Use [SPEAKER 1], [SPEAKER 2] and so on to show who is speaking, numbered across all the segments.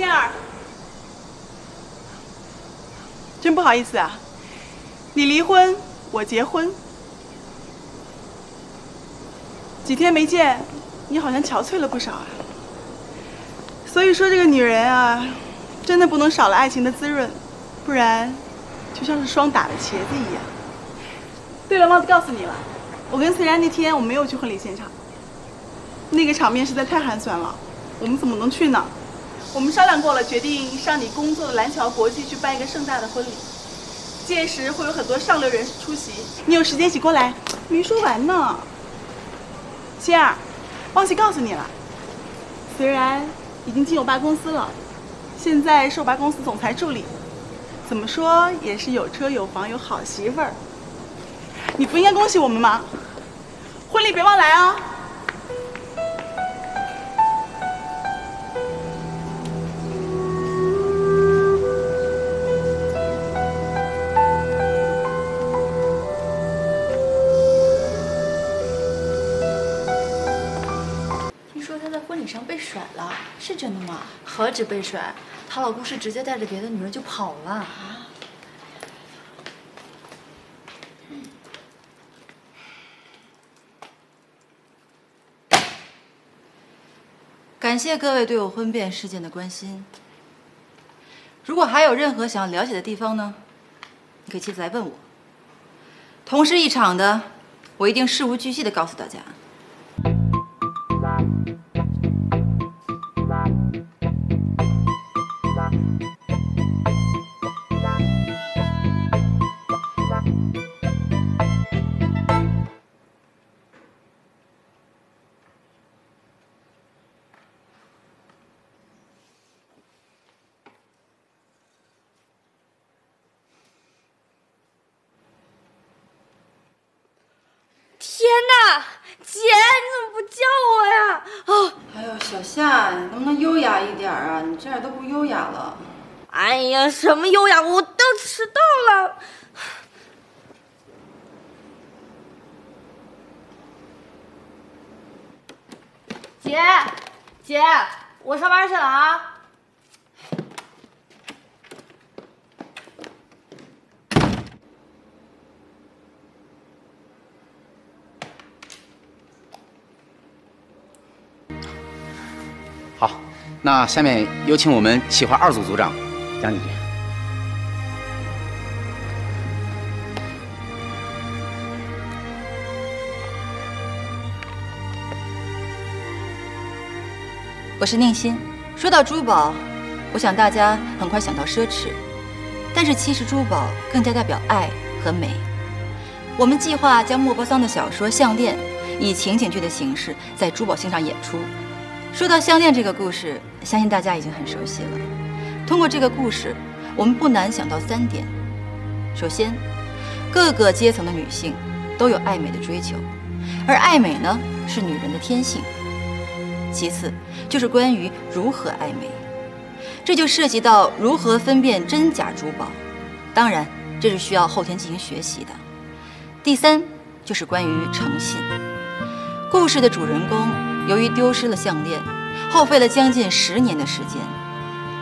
[SPEAKER 1] 仙儿，真不好意思啊，你离婚，我结婚，几天没见，你好像憔悴了不少啊。所以说，这个女人啊，真的不能少了爱情的滋润，不然就像是霜打的茄子一样。对了，忘记告诉你了，我跟翠然那天我没有去婚礼现场，那个场面实在太寒酸了，我们怎么能去呢？我们商量过了，决定上你工作的蓝桥国际去办一个盛大的婚礼，届时会有很多上流人士出席，你有时间一起过来？没说完呢，仙儿，忘记告诉你了，虽然已经进我爸公司了，现在是我爸公司总裁助理，怎么说也是有车有房有好媳妇儿。你不应该恭喜我们吗？婚礼别忘来哦。
[SPEAKER 2] 是真的吗？
[SPEAKER 3] 何止被甩，她老公是直接带着别的女人就跑了。感谢各位对我婚变事件的关心。如果还有任何想要了解的地方呢，你可以接着来问我。同事一场的，我一定事无巨细的告诉大家。
[SPEAKER 4] 姐，你怎么不叫我呀？哦，
[SPEAKER 3] 哎呦，小夏，你能不能优雅一点啊？你这样都不优雅了。
[SPEAKER 4] 哎呀，什么优雅，我都迟到了。姐，姐，我上班去了啊。
[SPEAKER 5] 那下面有请我们企划二组组长蒋姐姐。
[SPEAKER 3] 我是宁馨。说到珠宝，我想大家很快想到奢侈，但是其实珠宝更加代表爱和美。我们计划将莫泊桑的小说《项链》以情景剧的形式在珠宝星上演出。说到项链这个故事，相信大家已经很熟悉了。通过这个故事，我们不难想到三点：首先，各个阶层的女性都有爱美的追求，而爱美呢是女人的天性。其次，就是关于如何爱美，这就涉及到如何分辨真假珠宝，当然这是需要后天进行学习的。第三，就是关于诚信。故事的主人公由于丢失了项链，耗费了将近十年的时间，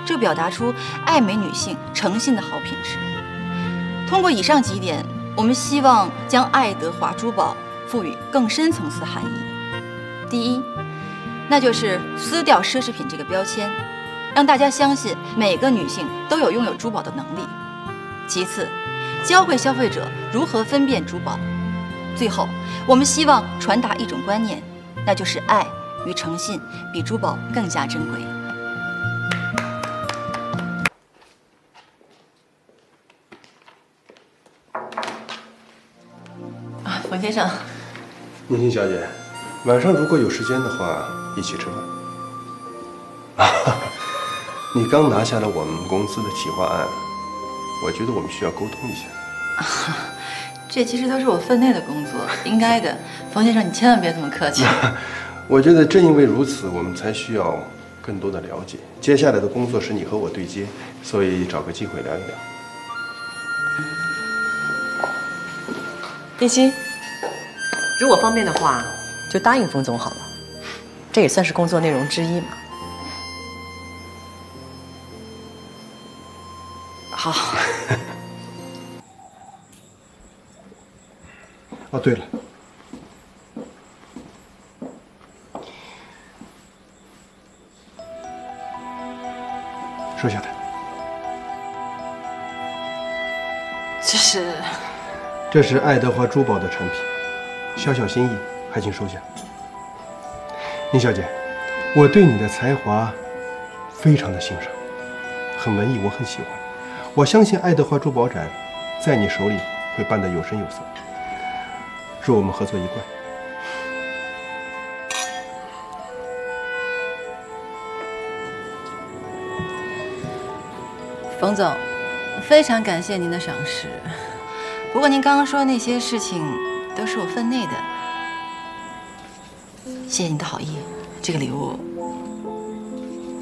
[SPEAKER 3] 这表达出爱美女性诚信的好品质。通过以上几点，我们希望将爱德华珠宝赋予更深层次的含义。第一。那就是撕掉奢侈品这个标签，让大家相信每个女性都有拥有珠宝的能力。其次，教会消费者如何分辨珠宝。最后，我们希望传达一种观念，那就是爱与诚信比珠宝更加珍贵。啊，冯先生，
[SPEAKER 6] 宁馨小姐，晚上如果有时间的话，一起吃饭。你刚拿下了我们公司的企划案，我觉得我们需要沟通一下。
[SPEAKER 3] 这其实都是我分内的工作，应该的。冯先生，你千万别这么客气。
[SPEAKER 6] 我觉得正因为如此，我们才需要更多的了解。接下来的工作是你和我对接，所以找个机会聊一聊。
[SPEAKER 7] 宁馨，如果方便的话，就答应冯总好了，这也算是工作内容之一嘛。
[SPEAKER 3] 好。
[SPEAKER 6] 哦，对了，收下它。
[SPEAKER 3] 这是
[SPEAKER 6] 这是爱德华珠宝的产品，小小心意，还请收下。宁小姐，我对你的才华非常的欣赏，很文艺，我很喜欢。我相信爱德华珠宝展在你手里会办得有声有色。祝我们合作愉快。
[SPEAKER 3] 冯总，非常感谢您的赏识。不过您刚刚说的那些事情都是我分内的，谢谢您的好意，这个礼物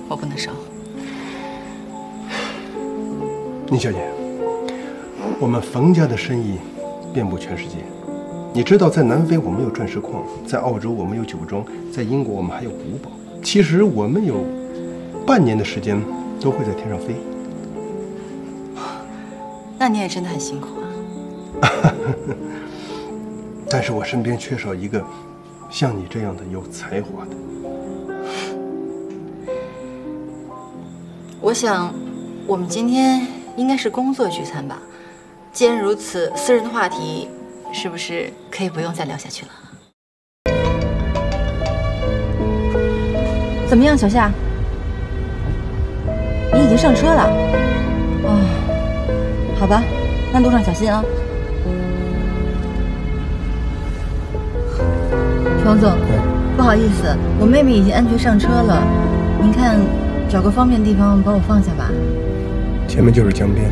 [SPEAKER 3] 我不能收。
[SPEAKER 6] 宁小姐，我们冯家的生意遍布全世界。你知道，在南非我们有钻石矿，在澳洲我们有酒庄，在英国我们还有古堡。其实我们有半年的时间都会在天上飞。
[SPEAKER 3] 那你也真的很辛苦啊。
[SPEAKER 6] 但是我身边缺少一个像你这样的有才华的。
[SPEAKER 3] 我想，我们今天应该是工作聚餐吧。既然如此，私人的话题是不是可以不用再聊下去了？怎么样，小夏？你已经上车了？哦，好吧，那路上小心啊。王总，不好意思，我妹妹已经安全上车了，您看找个方便的地方把我放下吧。
[SPEAKER 6] 前面就是江边，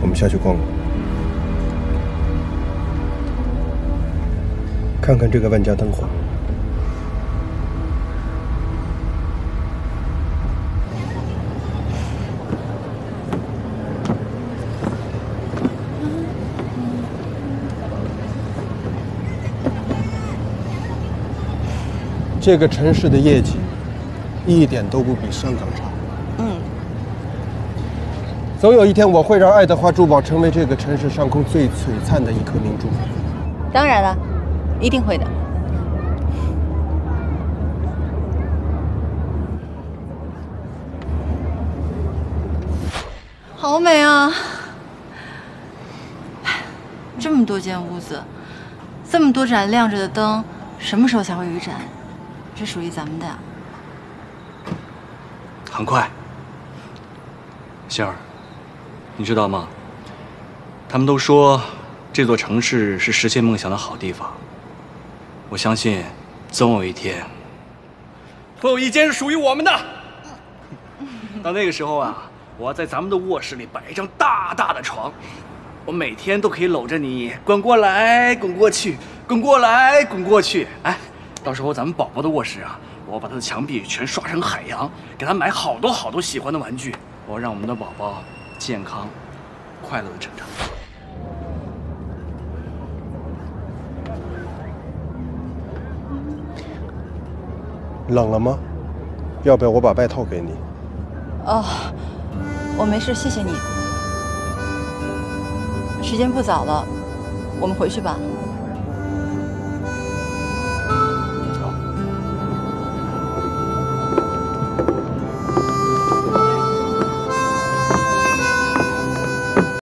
[SPEAKER 6] 我们下去逛逛，看看这个万家灯火。这个城市的业绩一点都不比香港差。
[SPEAKER 3] 嗯，
[SPEAKER 6] 总有一天，我会让爱德华珠宝成为这个城市上空最璀璨的一颗明珠。
[SPEAKER 3] 当然了，一定会的。好美啊！这么多间屋子，这么多盏亮着的灯，什么时候才会有一盏是属于咱们的？
[SPEAKER 8] 很快，星儿，你知道吗？他们都说这座城市是实现梦想的好地方。我相信，总有一天，会有一间是属于我们的。到那个时候啊，我要在咱们的卧室里摆一张大大的床，我每天都可以搂着你滚过来滚过去，滚过来滚过去。哎，到时候咱们宝宝的卧室啊。我把他的墙壁全刷成海洋，给他买好多好多喜欢的玩具。我要让我们的宝宝健康、快乐的成长。
[SPEAKER 6] 冷了吗？要不要我把外套给你？
[SPEAKER 3] 哦，我没事，谢谢你。时间不早了，我们回去吧。